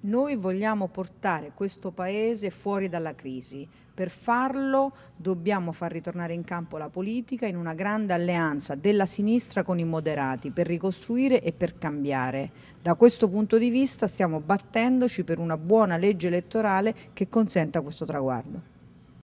Noi vogliamo portare questo Paese fuori dalla crisi. Per farlo dobbiamo far ritornare in campo la politica in una grande alleanza della sinistra con i moderati per ricostruire e per cambiare. Da questo punto di vista stiamo battendoci per una buona legge elettorale che consenta questo traguardo.